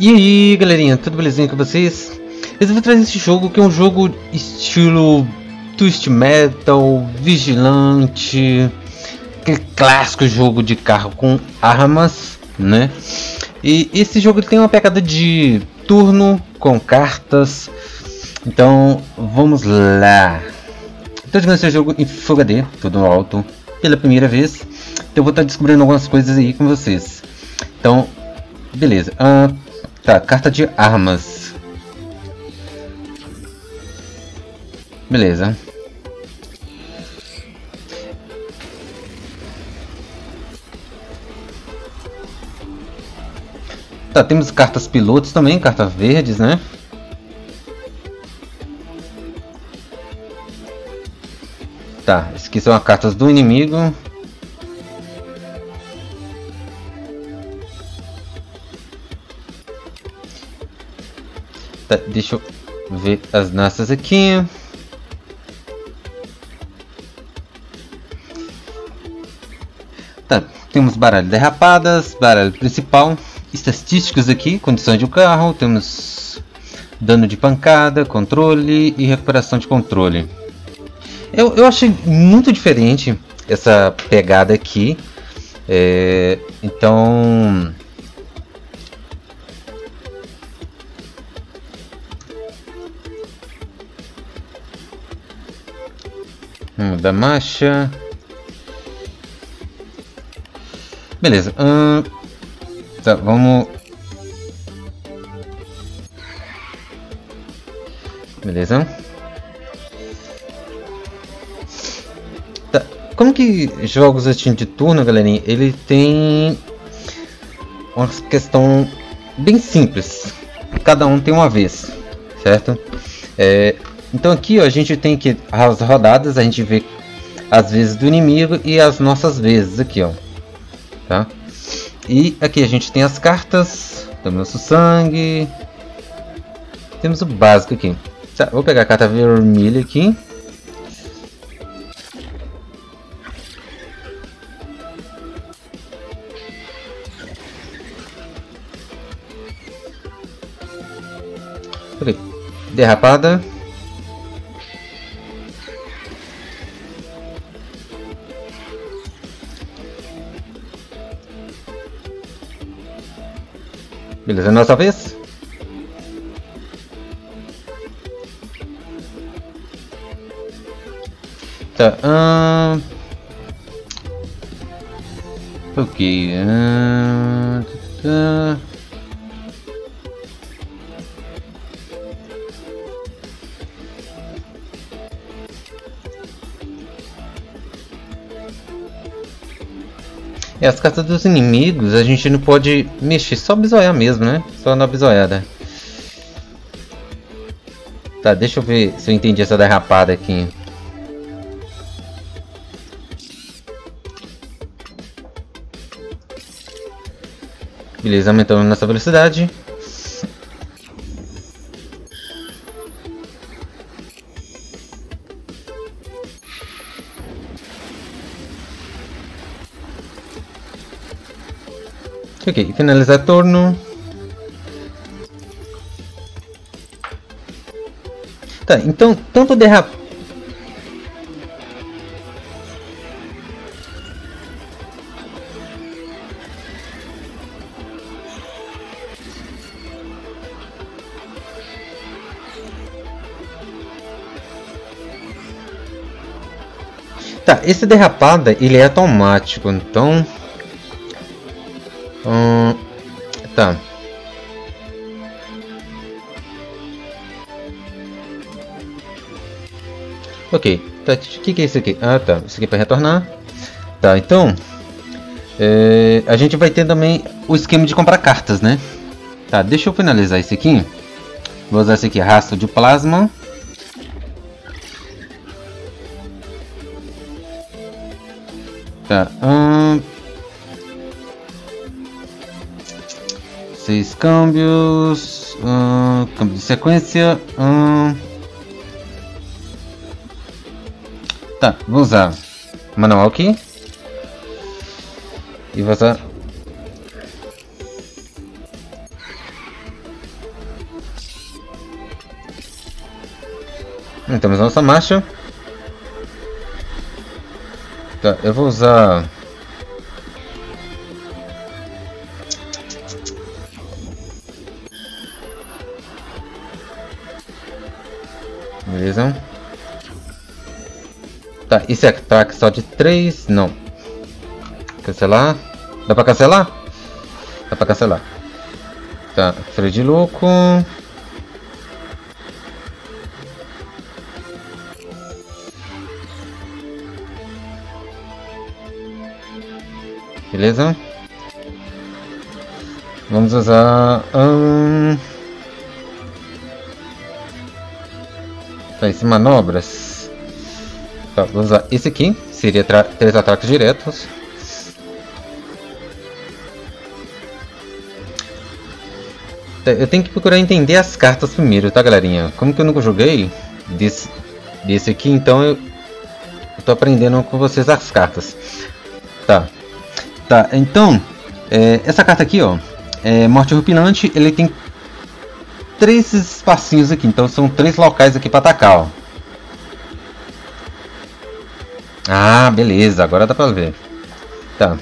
E aí galerinha, tudo belezinha com vocês? Eu vou trazer esse jogo que é um jogo estilo Twist Metal, Vigilante, aquele clássico jogo de carro com armas, né? E esse jogo tem uma pegada de turno com cartas, então vamos lá. Estou jogando esse jogo em Full HD, tudo alto, pela primeira vez, então vou estar descobrindo algumas coisas aí com vocês. Então, beleza. Ah, Tá, carta de armas. Beleza. Tá, temos cartas pilotos também, cartas verdes, né? Tá, são as cartas do inimigo. Tá, deixa eu ver as nossas aqui. Tá, temos baralho derrapadas, baralho principal, estatísticos aqui, condições de um carro, temos dano de pancada, controle e recuperação de controle. Eu, eu achei muito diferente essa pegada aqui. É, então Vamos dar marcha. Beleza. Hum, tá, vamos. Beleza. Tá. Como que jogos assim de turno, galerinha, ele tem uma questão bem simples. Cada um tem uma vez, certo? É, então aqui ó, a gente tem que as rodadas, a gente vê as vezes do inimigo e as nossas vezes aqui, ó. Tá? E aqui a gente tem as cartas, do nosso sangue. Temos o básico aqui. Tá, vou pegar a carta vermelha aqui. Derrapada. Beleza, nossa vez? Tá. Hum... Ok. Hum... E as cartas dos inimigos a gente não pode mexer, só bisoiar mesmo, né? Só na bisoiada. Tá, deixa eu ver se eu entendi essa derrapada aqui. Beleza, aumentando nossa velocidade. Ok, finalizar turno. Tá, então tanto derrap... Tá, esse derrapada ele é automático, então Ok, tá, o que, que é isso aqui? Ah tá, isso aqui é para retornar. Tá, então é, a gente vai ter também o esquema de comprar cartas, né? Tá, deixa eu finalizar esse aqui. Vou usar esse aqui, rastro de plasma. Tá, hum... Seis câmbios, hum... câmbio de sequência, hum... Tá, vou usar manual aqui. E vou usar... Hum, temos nossa marcha. Tá, eu vou usar... esse ataque só de 3? Não. Cancelar. Dá pra cancelar? Dá pra cancelar. Tá, freio de louco. Beleza? Vamos usar... Hum... Tá, esse manobras. Tá, vou usar esse aqui, seria três ataques diretos. Tá, eu tenho que procurar entender as cartas primeiro, tá galerinha? Como que eu nunca joguei desse, desse aqui, então eu, eu tô aprendendo com vocês as cartas. Tá, tá então, é, essa carta aqui, ó, é Morte Rupilante, ele tem três espacinhos aqui, então são três locais aqui para atacar, ó. Ah, beleza, agora dá pra ver. Tá.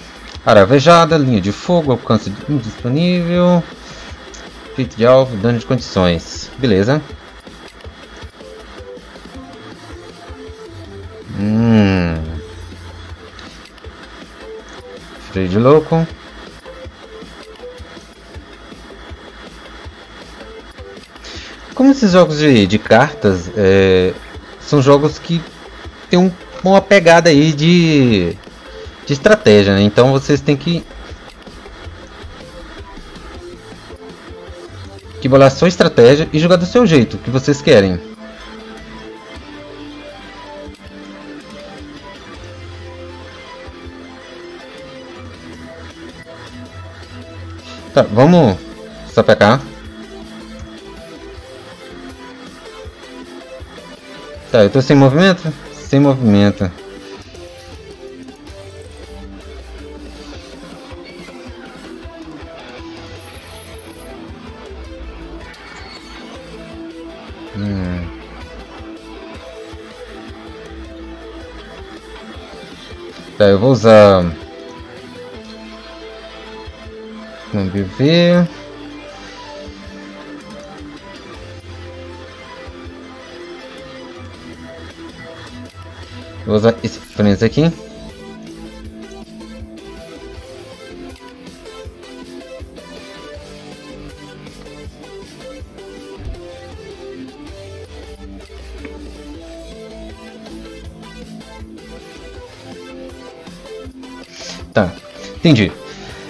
Aravejada, linha de fogo, alcance indisponível. Feito de alvo, dano de condições. Beleza. Hum. Freio de louco. Como esses jogos de, de cartas é, são jogos que tem um uma pegada aí de, de estratégia, né? Então vocês têm que que bolar sua estratégia e jogar do seu jeito, que vocês querem. Tá, vamos sapecar. Tá, eu tô sem movimento? Sem movimento. Hum. Tá, eu vou usar... Vamos ver... Vou usar esse frenzy aqui. Tá, entendi.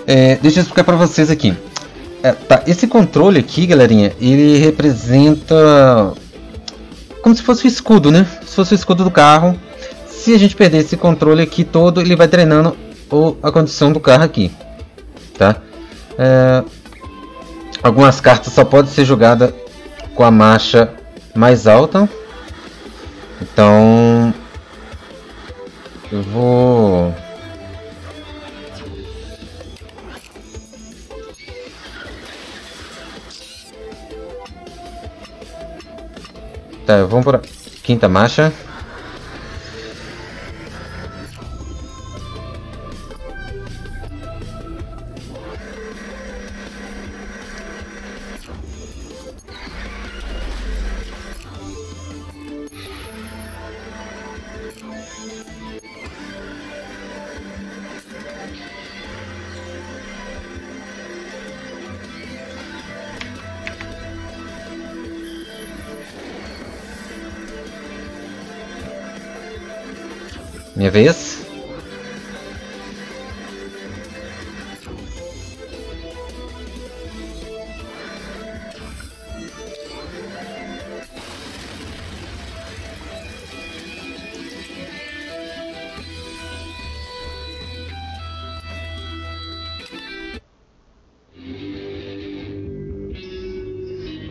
É, deixa eu explicar para vocês aqui. É, tá, esse controle aqui, galerinha, ele representa como se fosse o escudo, né? Se fosse o escudo do carro se a gente perder esse controle aqui todo, ele vai treinando o, a condição do carro aqui, tá? É, algumas cartas só podem ser jogadas com a marcha mais alta, então eu vou Tá, vamos para quinta marcha. Minha vez.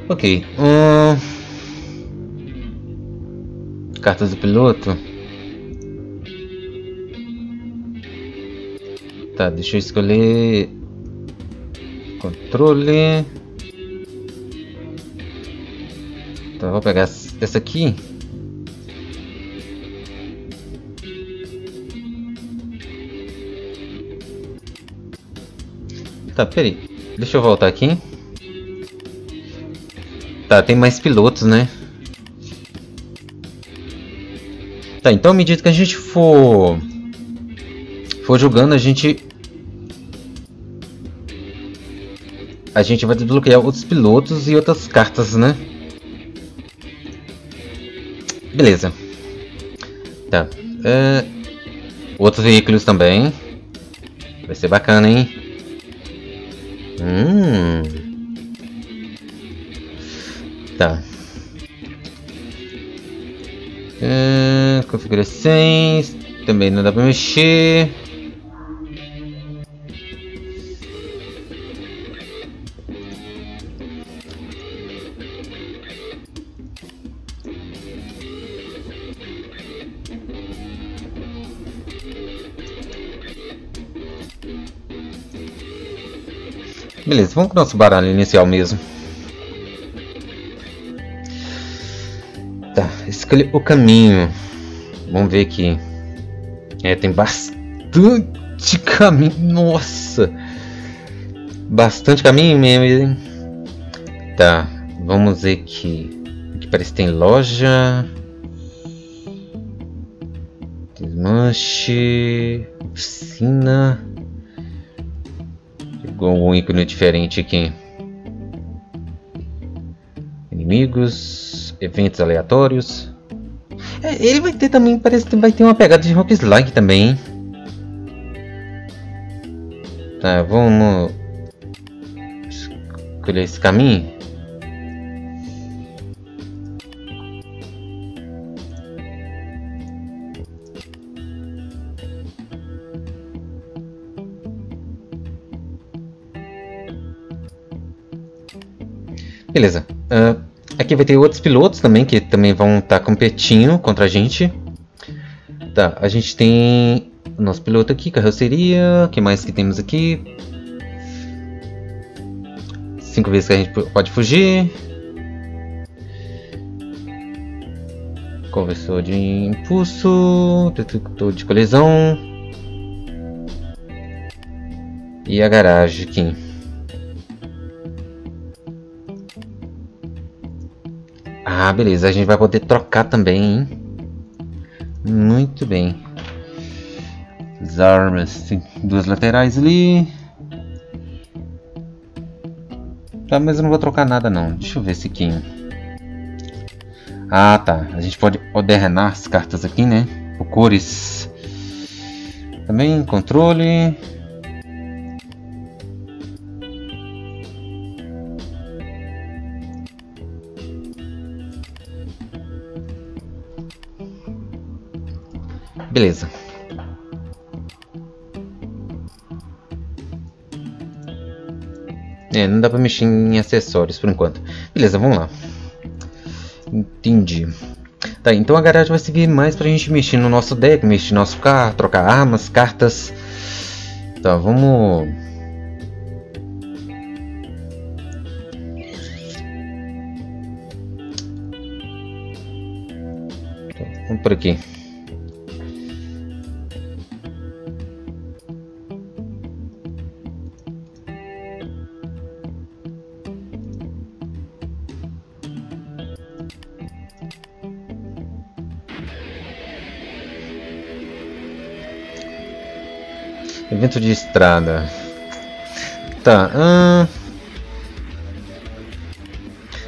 Ok. Hum... Cartas do piloto. Tá, deixa eu escolher controle. Então vou pegar essa aqui. Tá, peraí. Deixa eu voltar aqui. Tá, tem mais pilotos, né? Tá, então à medida que a gente for for jogando, a gente a gente vai desbloquear outros pilotos e outras cartas, né? Beleza. Tá. É... Outros veículos também. Vai ser bacana, hein? Hum. Tá. É, configurações. Também não dá pra mexer. Beleza, vamos com o nosso baralho inicial mesmo. escolher o caminho. Vamos ver aqui. É, tem bastante caminho. Nossa! Bastante caminho mesmo. Tá, vamos ver aqui. Aqui parece que tem loja. Desmanche. Oficina. Pegou um ícone diferente aqui. Inimigos. Eventos aleatórios. É, ele vai ter também, parece que vai ter uma pegada de rock slide também, hein? Tá, vamos escolher esse caminho. Beleza. Uh, Aqui vai ter outros pilotos também que também vão estar tá competindo contra a gente. Tá, a gente tem o nosso piloto aqui, carroceria. O que mais que temos aqui? Cinco vezes que a gente pode fugir. Conversor de impulso, detector de colisão. E a garagem aqui. Ah, beleza. A gente vai poder trocar também, hein? Muito bem. As armas. Tem duas laterais ali. Tá, mas eu não vou trocar nada não. Deixa eu ver esse aqui. Ah, tá. A gente pode ordenar as cartas aqui, né? Por cores. Também controle. Beleza. É, não dá pra mexer em acessórios por enquanto. Beleza, vamos lá. Entendi. Tá, então a garagem vai servir mais pra gente mexer no nosso deck, mexer no nosso carro, trocar armas, cartas. Tá, vamos... Tá, vamos por aqui. De estrada. Tá. Hum...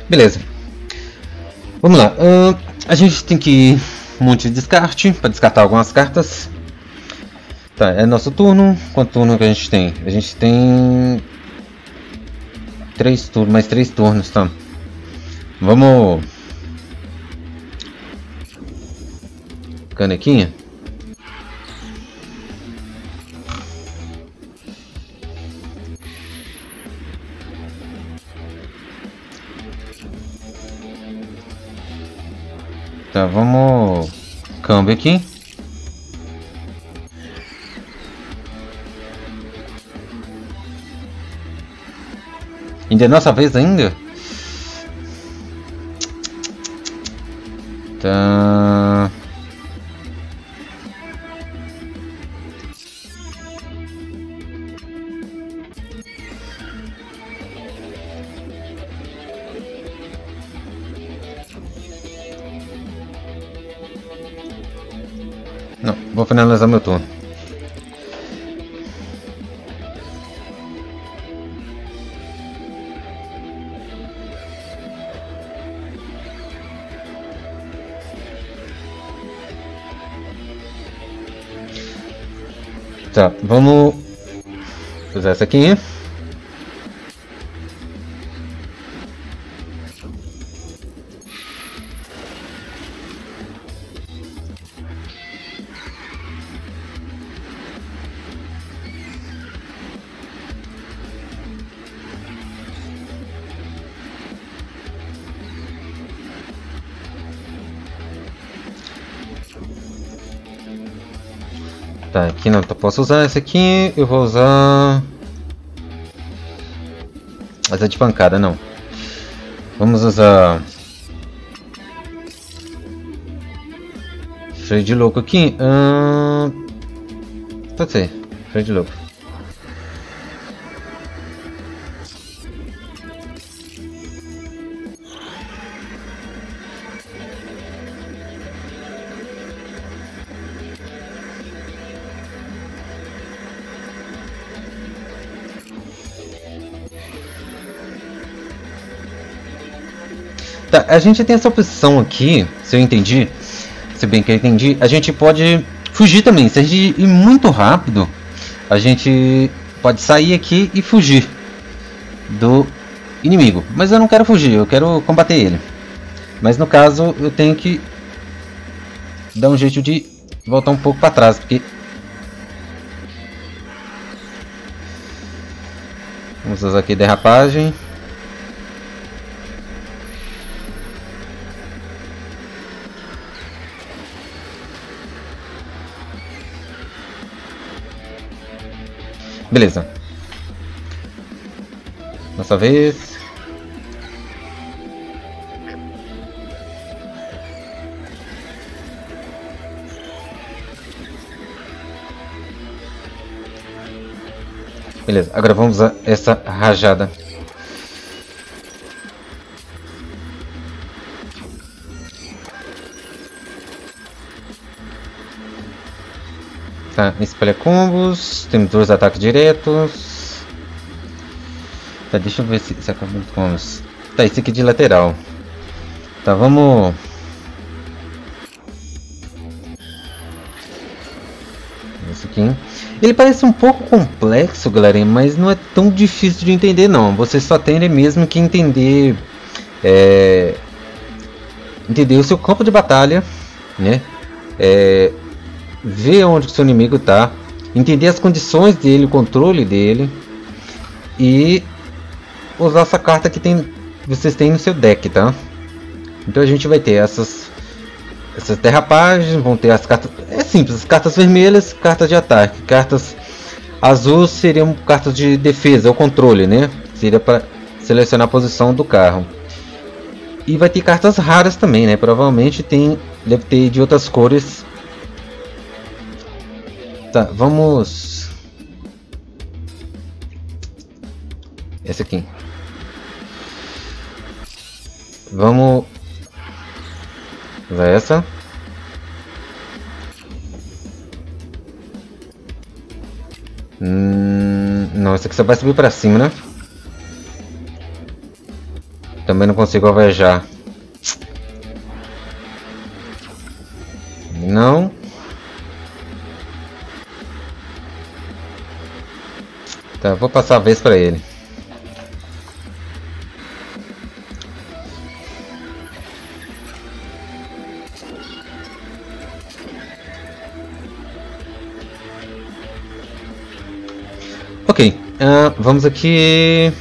Beleza. Vamos lá. Hum... A gente tem que um monte de descarte para descartar algumas cartas. Tá, é nosso turno. Quanto turno que a gente tem? A gente tem três turnos, mais três turnos, tá? Vamos canequinha. Tá, vamos câmbio aqui. Ainda é nossa vez ainda? Tá. Finalizar meu turno. Tá, vamos usar essa aqui. Aqui não posso usar esse aqui, eu vou usar... Essa de pancada, não. Vamos usar... Freio de louco aqui. Hum... Pode ser, freio de louco. A gente tem essa opção aqui, se eu entendi, se bem que eu entendi, a gente pode fugir também. Se a gente ir muito rápido, a gente pode sair aqui e fugir do inimigo. Mas eu não quero fugir, eu quero combater ele. Mas no caso, eu tenho que dar um jeito de voltar um pouco para trás, porque Vamos usar aqui derrapagem. Beleza. Nossa vez. Beleza, agora vamos usar essa rajada. Tá, espalha combos. Temos dois ataques diretos. Tá, deixa eu ver se, se acaba os combos. Tá, esse aqui de lateral. Tá, vamos... Esse aqui. Ele parece um pouco complexo, galera, mas não é tão difícil de entender, não. Você só tem mesmo que entender... É, entender o seu campo de batalha, né? É, ver onde o seu inimigo está, entender as condições dele, o controle dele e usar essa carta que tem, vocês têm no seu deck, tá? Então a gente vai ter essas essas derrapagens, vão ter as cartas, é simples, as cartas vermelhas, cartas de ataque, cartas azuis seriam cartas de defesa, ou controle, né? Seria para selecionar a posição do carro. E vai ter cartas raras também, né? Provavelmente tem, deve ter de outras cores Tá, vamos... Esse aqui. Vamos... Usar essa. Hum, não, essa aqui só vai subir pra cima, né? Também não consigo alvejar. Tá, vou passar a vez pra ele. Ok, uh, vamos aqui.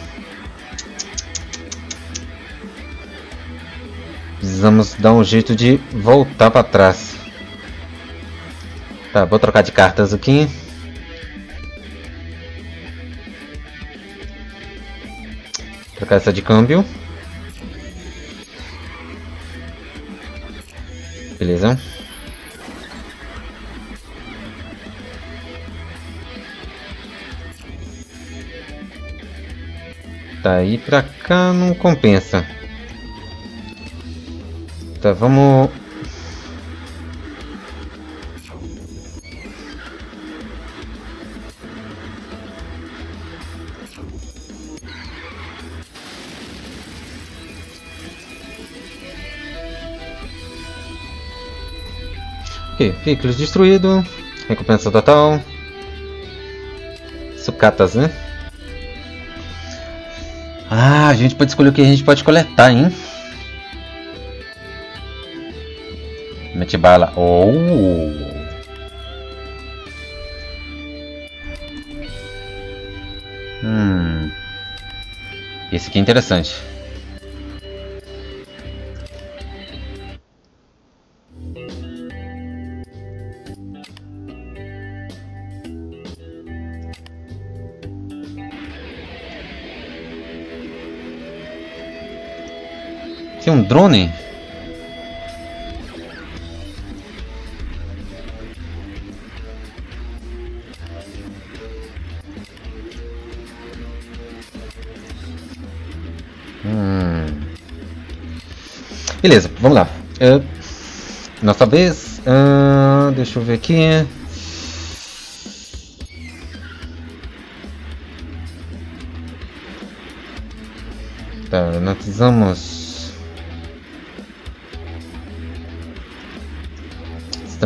Precisamos dar um jeito de voltar para trás. Tá, vou trocar de cartas aqui. Trocar de câmbio. Beleza. Tá, ir pra cá não compensa. Tá, vamos... Ok, veículos destruído, recompensa total, sucatas, né? Ah, a gente pode escolher o que a gente pode coletar, hein? Mete bala. Oh! Hum. Esse aqui é interessante. Um drone? Hum. Beleza, vamos lá. Uh, nossa vez. Uh, deixa eu ver aqui. Tá, nós precisamos.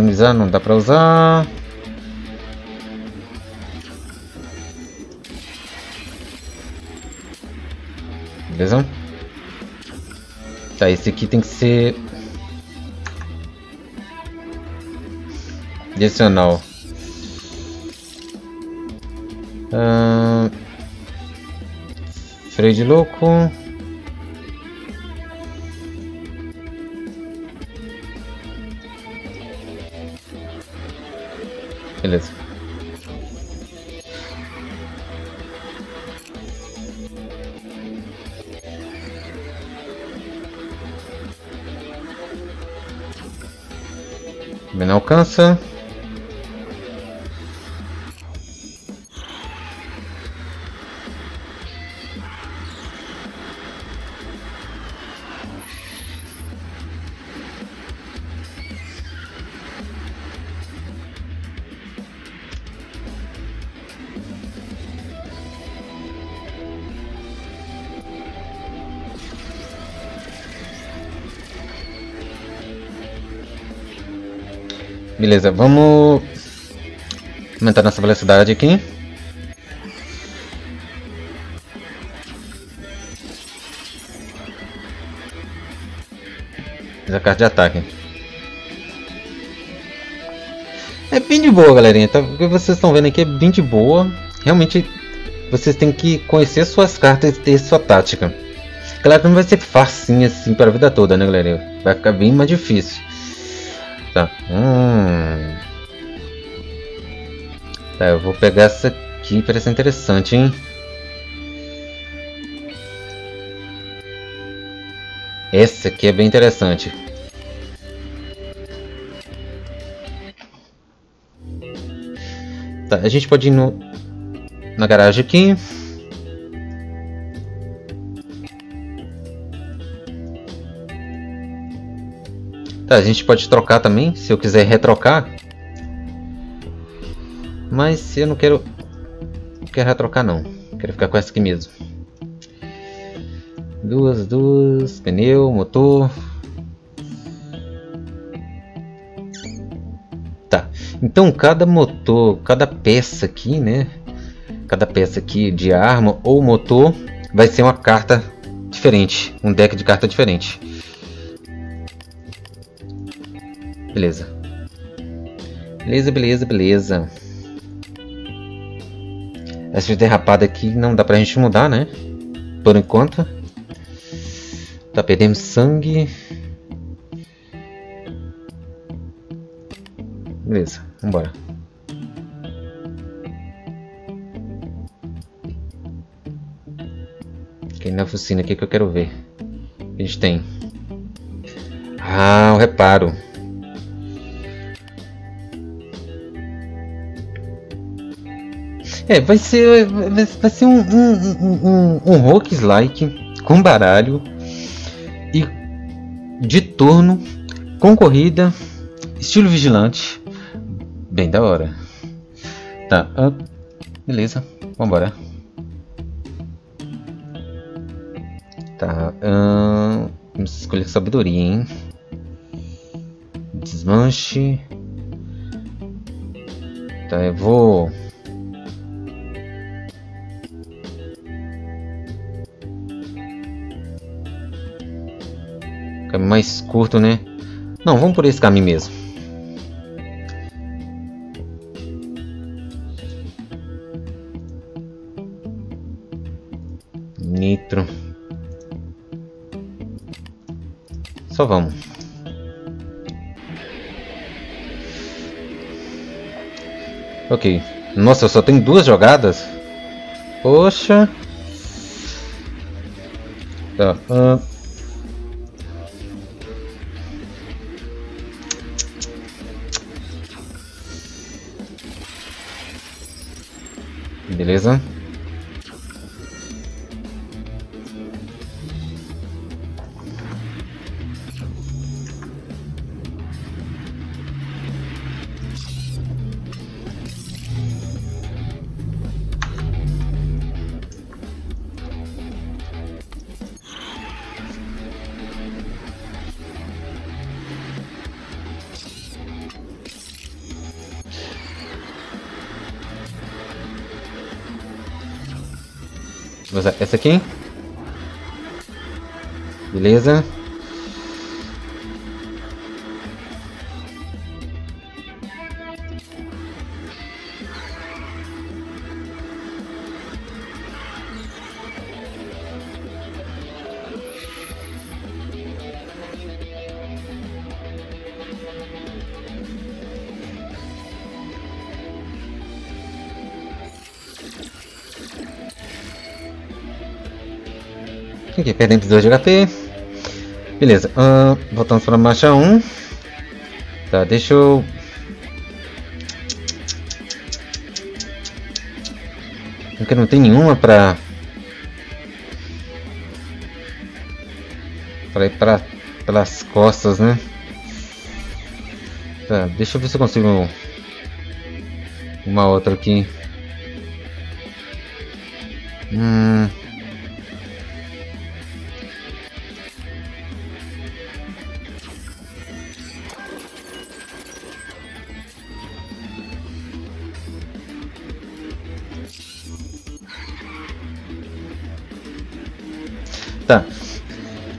Estamizar não dá pra usar. Beleza? Tá, esse aqui tem que ser adicional. Ah, freio de louco. Beleza. Também não alcança. Beleza, vamos aumentar nossa velocidade aqui. Fiz a carta de ataque. É bem de boa, galerinha. Tá? O que vocês estão vendo aqui é bem de boa. Realmente, vocês têm que conhecer suas cartas e ter sua tática. Claro que não vai ser fácil assim para a vida toda, né, galera? Vai ficar bem mais difícil. Tá, eu vou pegar essa aqui, parece interessante, hein? Essa aqui é bem interessante. Tá, a gente pode ir no, na garagem aqui. Tá, a gente pode trocar também, se eu quiser retrocar. Mas eu não quero, não quero retrocar não. Quero ficar com essa aqui mesmo. Duas, duas, pneu, motor. Tá. Então cada motor, cada peça aqui, né? cada peça aqui de arma ou motor vai ser uma carta diferente, um deck de carta diferente. Beleza. Beleza, beleza, beleza. Essa derrapada aqui não dá pra gente mudar, né? Por enquanto. Tá perdendo sangue. Beleza, vambora. Aqui na oficina aqui que eu quero ver. O que a gente tem? Ah, o reparo. É, vai ser, vai, ser um, um, um, um roguelike com baralho e de turno, com corrida, estilo vigilante. Bem da hora. Tá, uh, beleza, vambora. Tá, uh, vamos escolher sabedoria, hein? Desmanche. Tá, eu vou Caminho mais curto, né? Não, vamos por esse caminho mesmo. Nitro. Só vamos. Ok. Nossa, eu só tenho duas jogadas? Poxa. Tá. Uh... Beleza? Essa aqui. Beleza. Aqui, perdemos 2 de HP. Beleza, uh, voltamos para marcha 1. Tá, deixa eu... Porque não tem nenhuma para... Para ir para pelas costas, né? Tá, deixa eu ver se eu consigo uma outra aqui. Tá.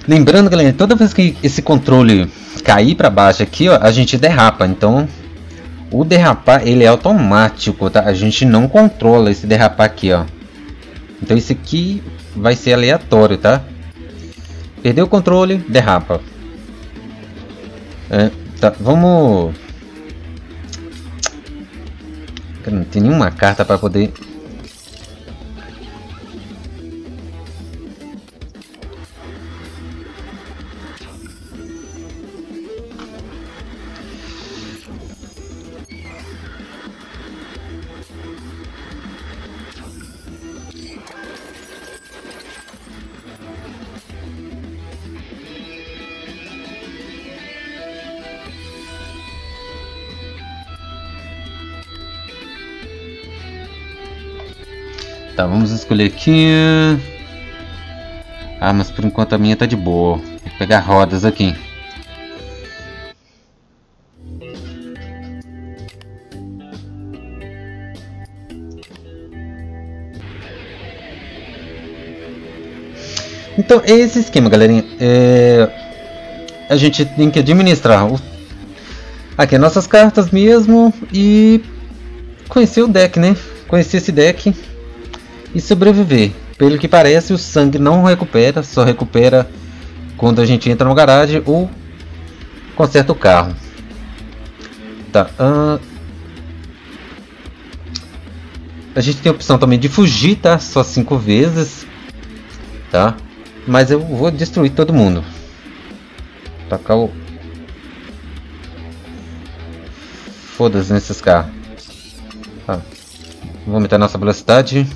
Lembrando, galera, toda vez que esse controle cair para baixo aqui, ó, a gente derrapa. Então, o derrapar ele é automático, tá? A gente não controla esse derrapar aqui, ó. Então, esse aqui vai ser aleatório, tá? Perdeu o controle, derrapa. É, tá, vamos... Não tem nenhuma carta para poder Tá, vamos escolher aqui. Ah, mas por enquanto a minha tá de boa. Vou pegar rodas aqui. Então, é esse esquema, galerinha. É... A gente tem que administrar o... aqui nossas cartas mesmo e conhecer o deck, né? Conhecer esse deck e sobreviver. Pelo que parece, o sangue não recupera, só recupera quando a gente entra no garagem ou conserta o carro. Tá. Uh... A gente tem a opção também de fugir, tá? Só cinco vezes, tá? Mas eu vou destruir todo mundo. Tacar o... Foda-se nesses carros. Tá. Vou aumentar nossa velocidade.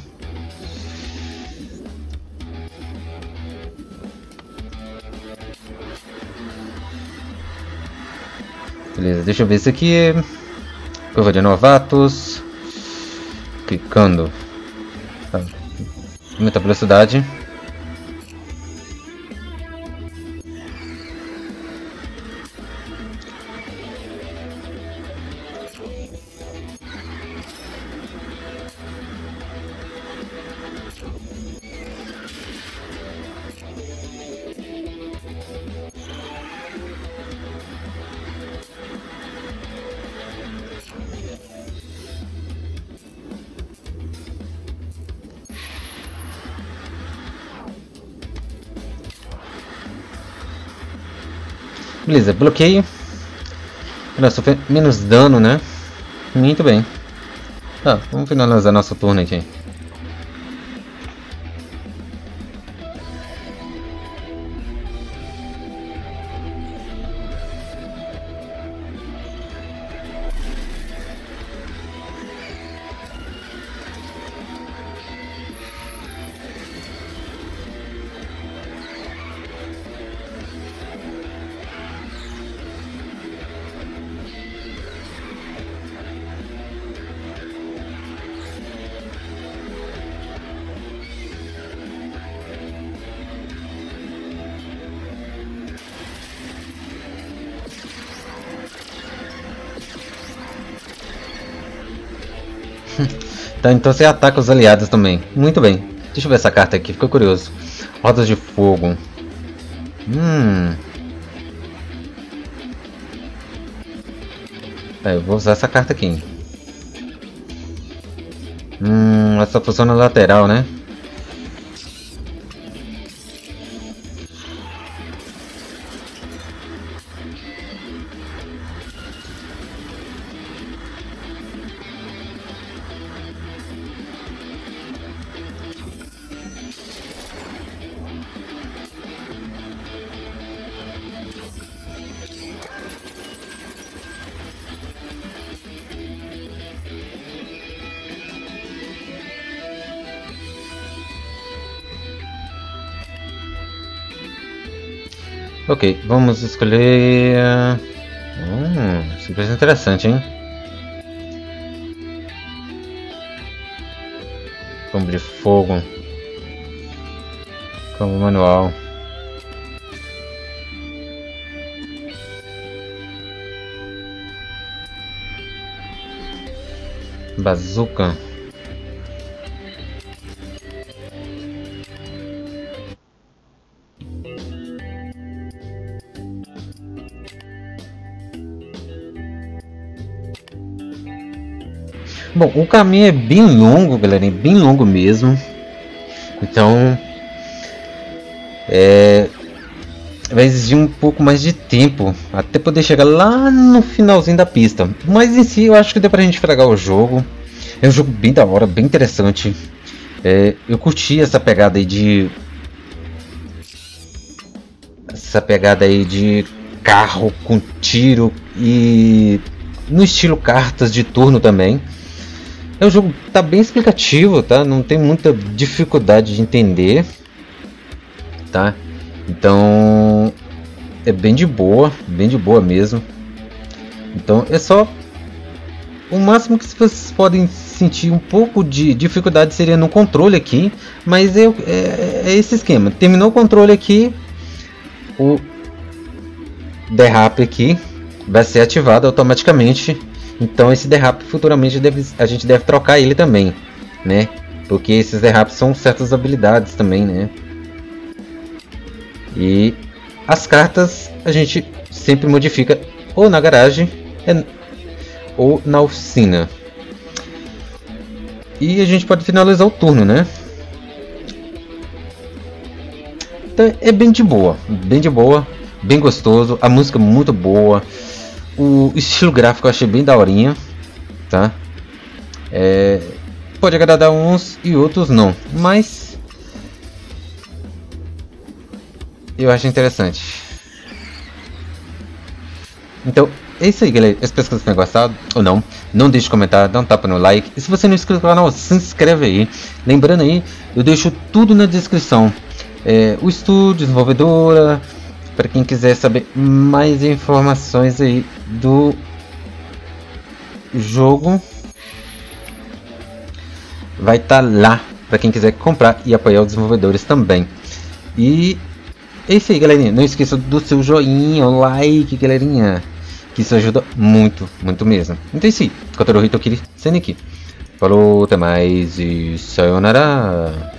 Beleza, deixa eu ver isso aqui. Curva de novatos. Clicando. Tá. Aumenta a velocidade. Beleza, bloqueio. Nossa, menos dano, né? Muito bem. Tá, vamos finalizar nosso turno aqui. Tá, então você ataca os aliados também. Muito bem. Deixa eu ver essa carta aqui, ficou curioso. Rodas de fogo. Hum. É, eu vou usar essa carta aqui. Hum, essa funciona lateral, né? Ok, vamos escolher... Hum, parece interessante, hein? Como de fogo. Como manual. Bazooka. Bom, o caminho é bem longo, galera, é bem longo mesmo. Então, é, vai exigir um pouco mais de tempo até poder chegar lá no finalzinho da pista. Mas em si, eu acho que deu pra gente fragar o jogo. É um jogo bem da hora, bem interessante. É, eu curti essa pegada aí de essa pegada aí de carro com tiro e no estilo cartas de turno também. É um jogo tá bem explicativo, tá? Não tem muita dificuldade de entender, tá? Então é bem de boa, bem de boa mesmo. Então é só o máximo que vocês podem sentir um pouco de dificuldade seria no controle aqui, mas é, é, é esse esquema. Terminou o controle aqui, o derrape aqui vai ser ativado automaticamente então esse derrape futuramente deve, a gente deve trocar ele também, né? Porque esses derrapes são certas habilidades também, né? E as cartas a gente sempre modifica ou na garagem é, ou na oficina. E a gente pode finalizar o turno, né? Então é bem de boa, bem de boa, bem gostoso, a música muito boa, o estilo gráfico eu achei bem daorinha, tá? É, pode agradar uns e outros não, mas eu acho interessante. Então, é isso aí, galera. espero que vocês tenham gostado ou não. Não deixe de comentar, dá um tapa no like. E se você não é inscrito no canal, se inscreve aí. Lembrando aí, eu deixo tudo na descrição. É, o estúdio, desenvolvedora, para quem quiser saber mais informações aí do jogo. Vai estar tá lá para quem quiser comprar e apoiar os desenvolvedores também. E é isso aí, galerinha. Não esqueça do seu joinha, o like, galerinha que isso ajuda muito, muito mesmo. Então é isso aí, Kotaro Hitokiri, Seneki. Falou, até mais e sayonara.